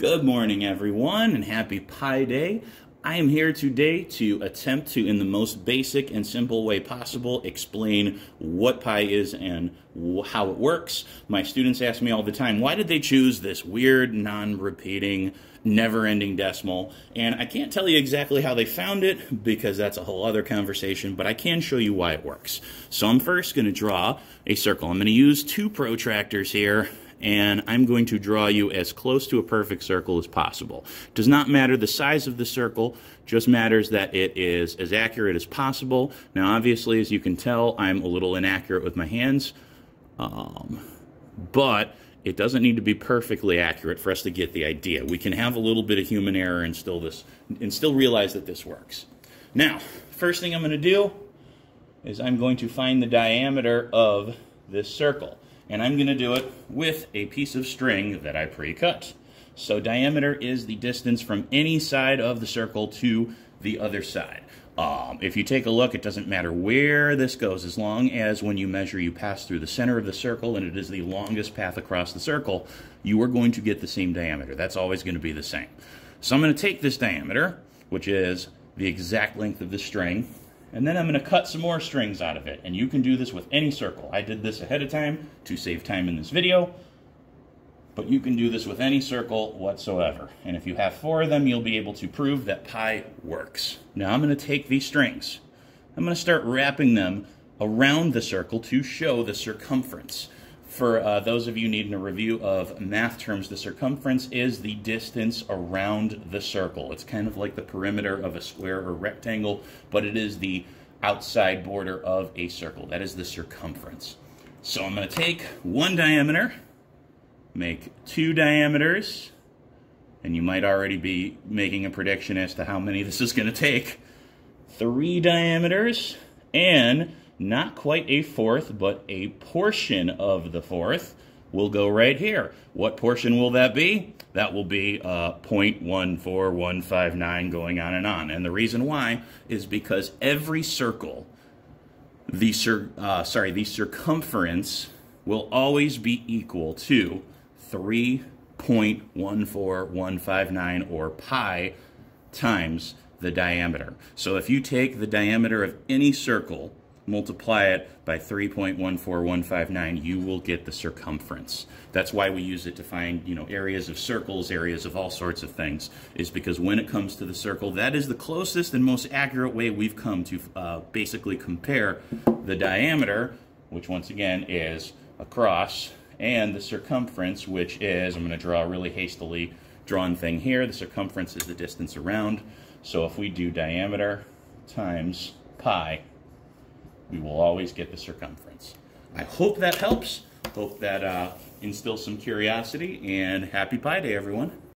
Good morning, everyone, and happy Pi Day. I am here today to attempt to, in the most basic and simple way possible, explain what pi is and how it works. My students ask me all the time, why did they choose this weird, non-repeating, never-ending decimal? And I can't tell you exactly how they found it, because that's a whole other conversation, but I can show you why it works. So I'm first going to draw a circle. I'm going to use two protractors here and I'm going to draw you as close to a perfect circle as possible. Does not matter the size of the circle, just matters that it is as accurate as possible. Now obviously as you can tell I'm a little inaccurate with my hands, um, but it doesn't need to be perfectly accurate for us to get the idea. We can have a little bit of human error and still, this, and still realize that this works. Now, first thing I'm going to do is I'm going to find the diameter of this circle and I'm going to do it with a piece of string that I pre-cut. So diameter is the distance from any side of the circle to the other side. Um, if you take a look, it doesn't matter where this goes, as long as when you measure you pass through the center of the circle and it is the longest path across the circle, you are going to get the same diameter. That's always going to be the same. So I'm going to take this diameter, which is the exact length of the string, and then I'm going to cut some more strings out of it. And you can do this with any circle. I did this ahead of time to save time in this video. But you can do this with any circle whatsoever. And if you have four of them, you'll be able to prove that pi works. Now I'm going to take these strings. I'm going to start wrapping them around the circle to show the circumference. For uh, those of you needing a review of math terms, the circumference is the distance around the circle. It's kind of like the perimeter of a square or rectangle, but it is the outside border of a circle. That is the circumference. So I'm going to take one diameter, make two diameters, and you might already be making a prediction as to how many this is going to take. Three diameters, and not quite a fourth, but a portion of the fourth will go right here. What portion will that be? That will be uh, 0.14159 going on and on. And the reason why is because every circle, the cir uh, sorry, the circumference will always be equal to 3.14159 or pi times the diameter. So if you take the diameter of any circle multiply it by 3.14159, you will get the circumference. That's why we use it to find, you know, areas of circles, areas of all sorts of things, is because when it comes to the circle, that is the closest and most accurate way we've come to uh, basically compare the diameter, which once again is across, and the circumference, which is, I'm going to draw a really hastily drawn thing here. The circumference is the distance around. So if we do diameter times pi, we will always get the circumference. I hope that helps. Hope that uh, instills some curiosity, and happy Pi Day, everyone.